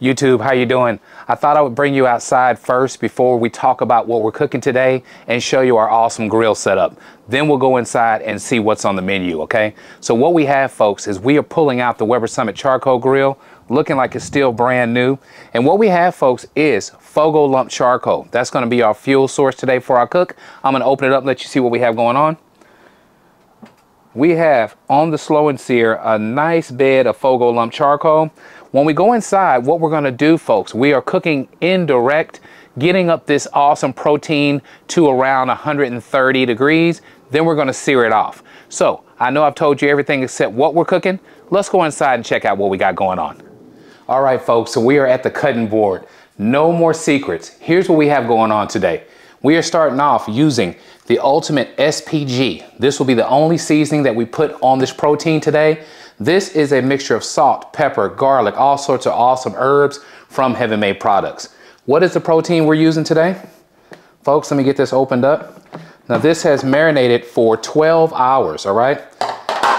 YouTube, how you doing? I thought I would bring you outside first before we talk about what we're cooking today and show you our awesome grill setup. Then we'll go inside and see what's on the menu, okay? So what we have, folks, is we are pulling out the Weber Summit Charcoal Grill, looking like it's still brand new. And what we have, folks, is Fogo Lump Charcoal. That's gonna be our fuel source today for our cook. I'm gonna open it up let you see what we have going on we have on the slow and sear a nice bed of Fogo lump charcoal. When we go inside, what we're gonna do, folks, we are cooking indirect, getting up this awesome protein to around 130 degrees. Then we're gonna sear it off. So I know I've told you everything except what we're cooking. Let's go inside and check out what we got going on. All right, folks, so we are at the cutting board. No more secrets. Here's what we have going on today. We are starting off using the Ultimate SPG. This will be the only seasoning that we put on this protein today. This is a mixture of salt, pepper, garlic, all sorts of awesome herbs from Heaven Made Products. What is the protein we're using today? Folks, let me get this opened up. Now this has marinated for 12 hours, all right?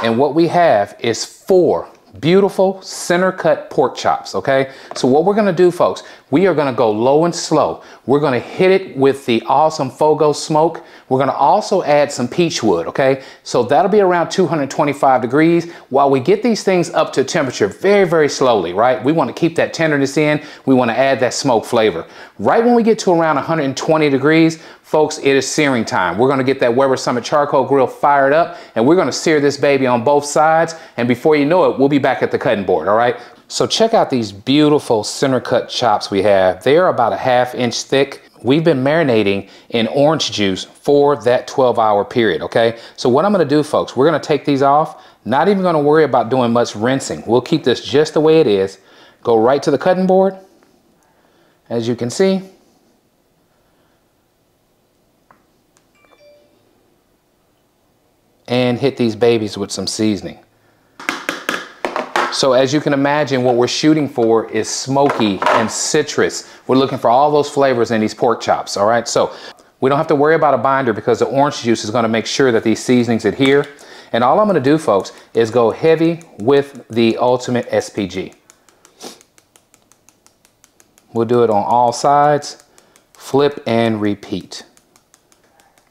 And what we have is four beautiful center cut pork chops, okay? So what we're gonna do, folks, we are gonna go low and slow. We're gonna hit it with the awesome Fogo smoke. We're gonna also add some peach wood, okay? So that'll be around 225 degrees while we get these things up to temperature very, very slowly, right? We wanna keep that tenderness in. We wanna add that smoke flavor. Right when we get to around 120 degrees, Folks, it is searing time. We're gonna get that Weber Summit charcoal grill fired up and we're gonna sear this baby on both sides. And before you know it, we'll be back at the cutting board, all right? So check out these beautiful center cut chops we have. They are about a half inch thick. We've been marinating in orange juice for that 12 hour period, okay? So what I'm gonna do, folks, we're gonna take these off. Not even gonna worry about doing much rinsing. We'll keep this just the way it is. Go right to the cutting board. As you can see, and hit these babies with some seasoning. So as you can imagine, what we're shooting for is smoky and citrus. We're looking for all those flavors in these pork chops, all right? So we don't have to worry about a binder because the orange juice is gonna make sure that these seasonings adhere. And all I'm gonna do, folks, is go heavy with the Ultimate SPG. We'll do it on all sides, flip and repeat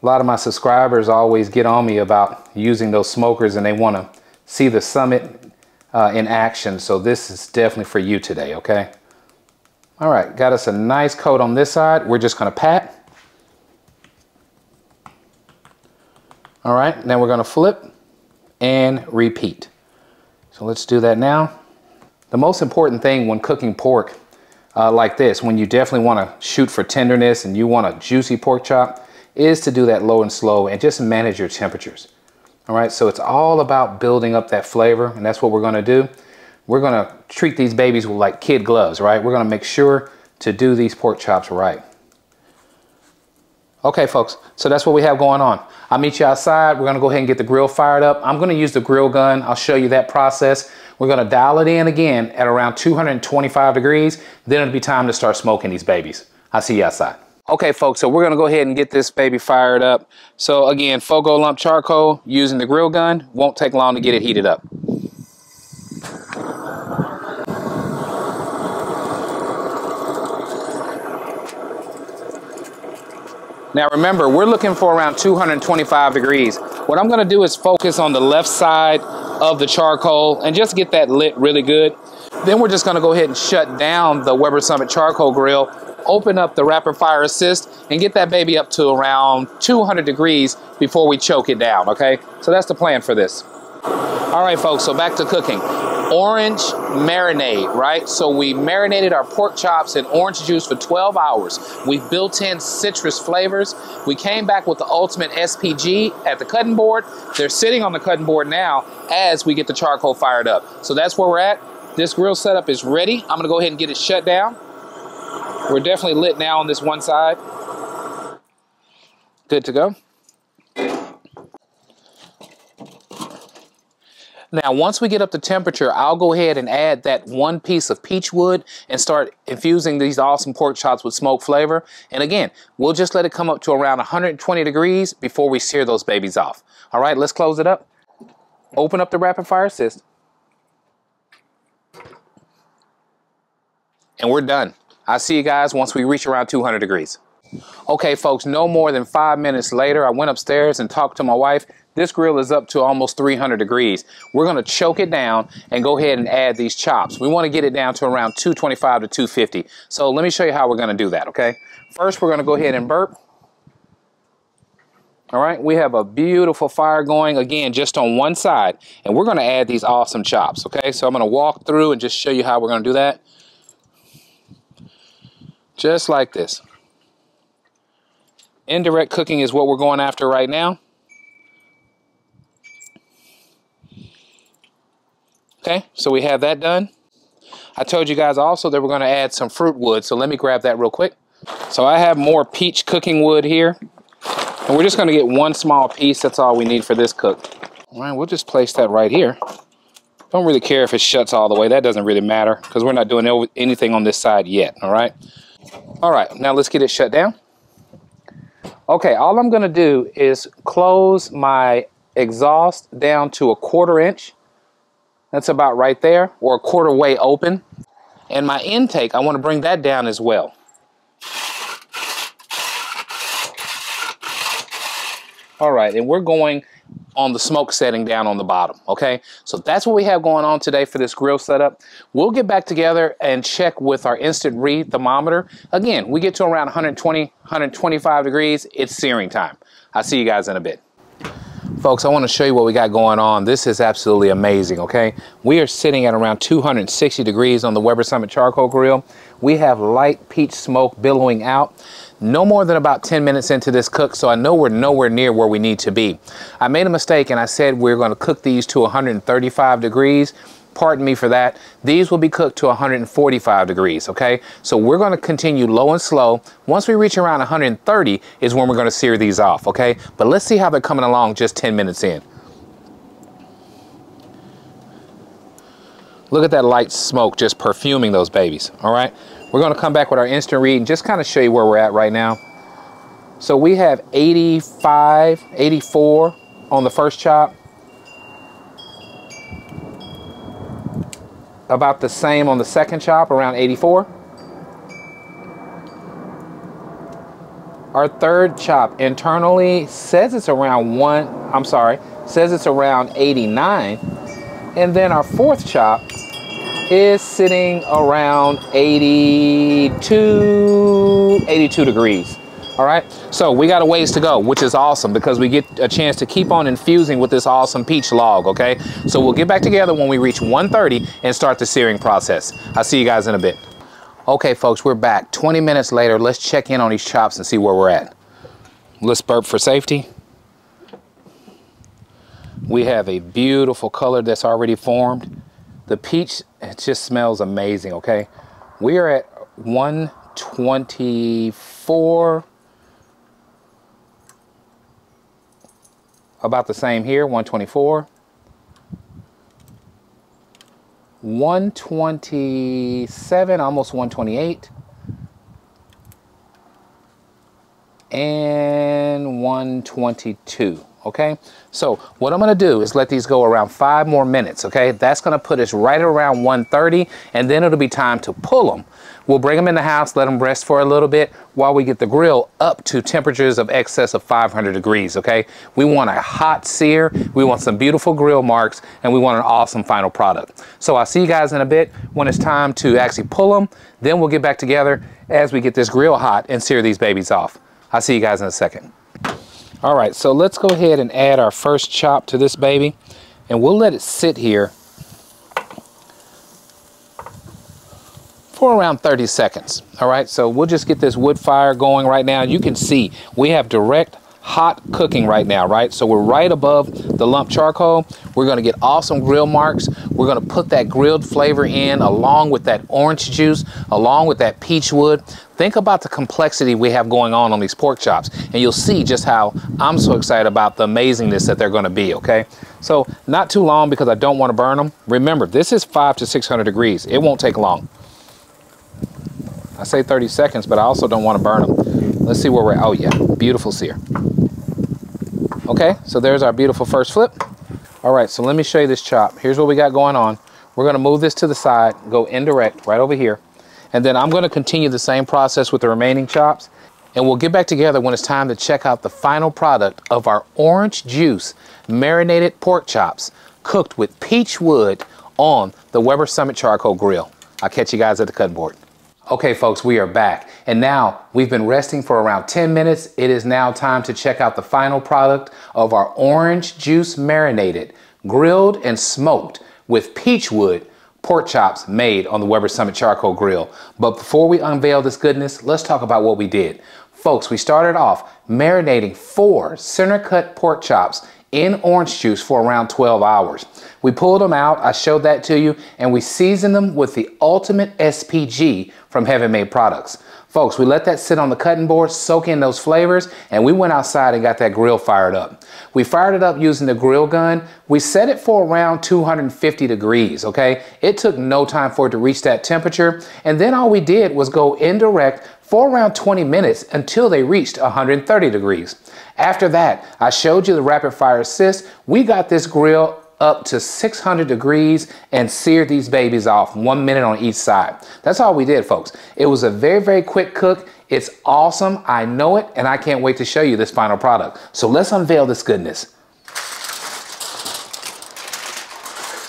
a lot of my subscribers always get on me about using those smokers and they want to see the summit uh, in action. So this is definitely for you today, okay? All right, got us a nice coat on this side. We're just gonna pat. All right, now we're gonna flip and repeat. So let's do that now. The most important thing when cooking pork uh, like this, when you definitely wanna shoot for tenderness and you want a juicy pork chop, is to do that low and slow and just manage your temperatures. All right, so it's all about building up that flavor and that's what we're gonna do. We're gonna treat these babies with like kid gloves, right? We're gonna make sure to do these pork chops right. Okay, folks, so that's what we have going on. I'll meet you outside. We're gonna go ahead and get the grill fired up. I'm gonna use the grill gun. I'll show you that process. We're gonna dial it in again at around 225 degrees. Then it'll be time to start smoking these babies. I'll see you outside. Okay, folks, so we're gonna go ahead and get this baby fired up. So again, Fogo lump charcoal using the grill gun. Won't take long to get it heated up. Now remember, we're looking for around 225 degrees. What I'm gonna do is focus on the left side of the charcoal and just get that lit really good. Then we're just gonna go ahead and shut down the Weber Summit charcoal grill open up the rapid fire assist and get that baby up to around 200 degrees before we choke it down, okay? So that's the plan for this. All right, folks, so back to cooking. Orange marinade, right? So we marinated our pork chops in orange juice for 12 hours. We built in citrus flavors. We came back with the ultimate SPG at the cutting board. They're sitting on the cutting board now as we get the charcoal fired up. So that's where we're at. This grill setup is ready. I'm gonna go ahead and get it shut down. We're definitely lit now on this one side. Good to go. Now, once we get up to temperature, I'll go ahead and add that one piece of peach wood and start infusing these awesome pork chops with smoke flavor. And again, we'll just let it come up to around 120 degrees before we sear those babies off. All right, let's close it up. Open up the rapid fire assist. and we're done. I'll see you guys once we reach around 200 degrees. Okay, folks, no more than five minutes later, I went upstairs and talked to my wife. This grill is up to almost 300 degrees. We're gonna choke it down and go ahead and add these chops. We wanna get it down to around 225 to 250. So let me show you how we're gonna do that, okay? First, we're gonna go ahead and burp. All right, we have a beautiful fire going, again, just on one side. And we're gonna add these awesome chops, okay? So I'm gonna walk through and just show you how we're gonna do that. Just like this. Indirect cooking is what we're going after right now. Okay, so we have that done. I told you guys also that we're going to add some fruit wood, so let me grab that real quick. So I have more peach cooking wood here, and we're just going to get one small piece. That's all we need for this cook. All right, we'll just place that right here. Don't really care if it shuts all the way. That doesn't really matter because we're not doing anything on this side yet, all right? All right, now let's get it shut down. Okay, all I'm going to do is close my exhaust down to a quarter inch that's about right there, or a quarter way open. And my intake, I want to bring that down as well. All right, and we're going on the smoke setting down on the bottom, okay? So that's what we have going on today for this grill setup. We'll get back together and check with our instant read thermometer. Again, we get to around 120, 125 degrees, it's searing time. I'll see you guys in a bit. Folks, I want to show you what we got going on. This is absolutely amazing, okay? We are sitting at around 260 degrees on the Weber Summit Charcoal Grill. We have light peach smoke billowing out. No more than about 10 minutes into this cook, so I know we're nowhere near where we need to be. I made a mistake and I said we're going to cook these to 135 degrees pardon me for that. These will be cooked to 145 degrees, okay? So we're gonna continue low and slow. Once we reach around 130 is when we're gonna sear these off, okay? But let's see how they're coming along just 10 minutes in. Look at that light smoke just perfuming those babies, all right? We're gonna come back with our instant read and just kind of show you where we're at right now. So we have 85, 84 on the first chop. about the same on the second chop, around 84. Our third chop internally says it's around one, I'm sorry, says it's around 89. And then our fourth chop is sitting around 82, 82 degrees. All right, so we got a ways to go, which is awesome because we get a chance to keep on infusing with this awesome peach log, okay? So we'll get back together when we reach 130 and start the searing process. I'll see you guys in a bit. Okay, folks, we're back. 20 minutes later, let's check in on these chops and see where we're at. Let's burp for safety. We have a beautiful color that's already formed. The peach, it just smells amazing, okay? We are at 124, about the same here, 124. 127, almost 128. And 122 okay? So what I'm gonna do is let these go around five more minutes, okay? That's gonna put us right around 130, and then it'll be time to pull them. We'll bring them in the house, let them rest for a little bit while we get the grill up to temperatures of excess of 500 degrees, okay? We want a hot sear, we want some beautiful grill marks, and we want an awesome final product. So I'll see you guys in a bit when it's time to actually pull them. Then we'll get back together as we get this grill hot and sear these babies off. I'll see you guys in a second. All right, so let's go ahead and add our first chop to this baby, and we'll let it sit here for around 30 seconds. All right, so we'll just get this wood fire going right now. You can see we have direct hot cooking right now, right? So we're right above the lump charcoal. We're gonna get awesome grill marks. We're gonna put that grilled flavor in along with that orange juice, along with that peach wood. Think about the complexity we have going on on these pork chops, and you'll see just how I'm so excited about the amazingness that they're gonna be, okay? So not too long because I don't wanna burn them. Remember, this is five to 600 degrees. It won't take long. I say 30 seconds, but I also don't wanna burn them. Let's see where we're at. Oh yeah, beautiful sear. Okay, so there's our beautiful first flip. All right, so let me show you this chop. Here's what we got going on. We're gonna move this to the side, go indirect right over here. And then I'm gonna continue the same process with the remaining chops. And we'll get back together when it's time to check out the final product of our orange juice marinated pork chops cooked with peach wood on the Weber Summit Charcoal Grill. I'll catch you guys at the cutting board. Okay, folks, we are back. And now we've been resting for around 10 minutes. It is now time to check out the final product of our orange juice marinated, grilled and smoked with peach wood pork chops made on the Weber Summit Charcoal Grill. But before we unveil this goodness, let's talk about what we did. Folks, we started off marinating four center cut pork chops in orange juice for around 12 hours. We pulled them out, I showed that to you, and we seasoned them with the ultimate SPG from Heaven Made Products. Folks, we let that sit on the cutting board, soak in those flavors, and we went outside and got that grill fired up. We fired it up using the grill gun. We set it for around 250 degrees, okay? It took no time for it to reach that temperature, and then all we did was go indirect for around 20 minutes until they reached 130 degrees. After that, I showed you the rapid fire assist. We got this grill up to 600 degrees and sear these babies off one minute on each side. That's all we did, folks. It was a very, very quick cook. It's awesome. I know it, and I can't wait to show you this final product. So let's unveil this goodness.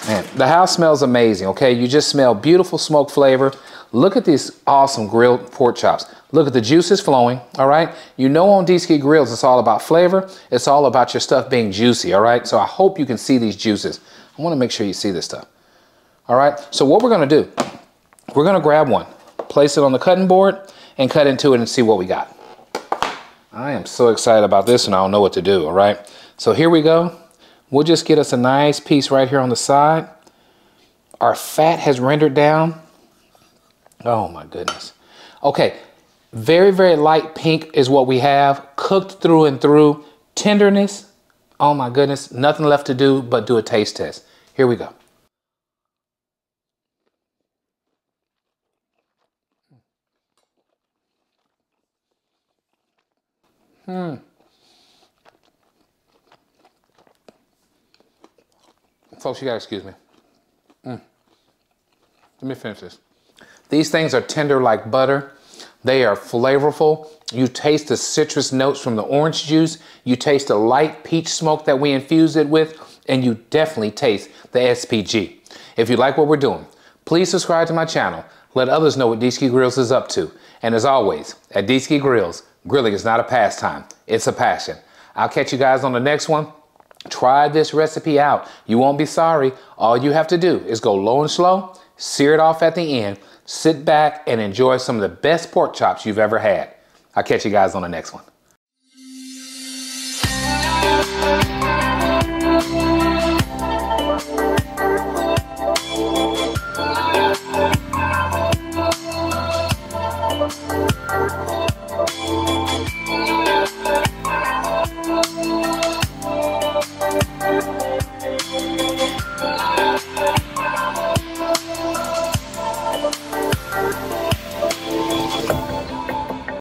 Man, the house smells amazing, okay? You just smell beautiful smoke flavor. Look at these awesome grilled pork chops. Look at the juices flowing, all right? You know on Dski Grillz, it's all about flavor. It's all about your stuff being juicy, all right? So I hope you can see these juices. I wanna make sure you see this stuff. All right, so what we're gonna do, we're gonna grab one, place it on the cutting board, and cut into it and see what we got. I am so excited about this and I don't know what to do, all right? So here we go. We'll just get us a nice piece right here on the side. Our fat has rendered down. Oh my goodness. Okay, very, very light pink is what we have. Cooked through and through. Tenderness. Oh my goodness. Nothing left to do but do a taste test. Here we go. Hmm. Folks, you gotta excuse me. Mm. Let me finish this. These things are tender like butter. They are flavorful. You taste the citrus notes from the orange juice. You taste the light peach smoke that we infused it with, and you definitely taste the SPG. If you like what we're doing, please subscribe to my channel. Let others know what Dski Grillz is up to. And as always, at Dski Grillz, grilling is not a pastime, it's a passion. I'll catch you guys on the next one. Try this recipe out. You won't be sorry. All you have to do is go low and slow, sear it off at the end, Sit back and enjoy some of the best pork chops you've ever had. I'll catch you guys on the next one.